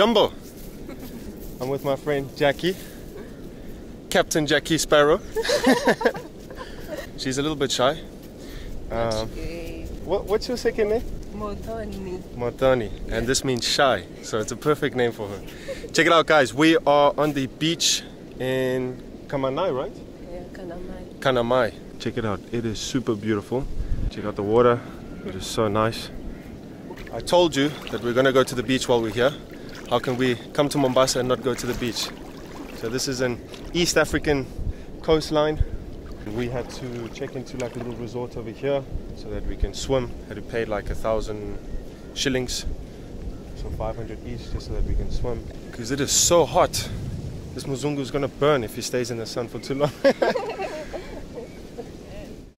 Jumbo. I'm with my friend Jackie, Captain Jackie Sparrow. She's a little bit shy. Um, what, what's your second name? Motoni. Motani, and this means shy, so it's a perfect name for her. Check it out, guys. We are on the beach in Kamanai, right? Yeah, Kanamai. Kanamai. Check it out. It is super beautiful. Check out the water. It is so nice. I told you that we're gonna go to the beach while we're here. How can we come to Mombasa and not go to the beach? So this is an East African coastline. We had to check into like a little resort over here so that we can swim. Had to pay like a thousand shillings, so 500 each, just so that we can swim. Because it is so hot. This Muzungu is gonna burn if he stays in the sun for too long.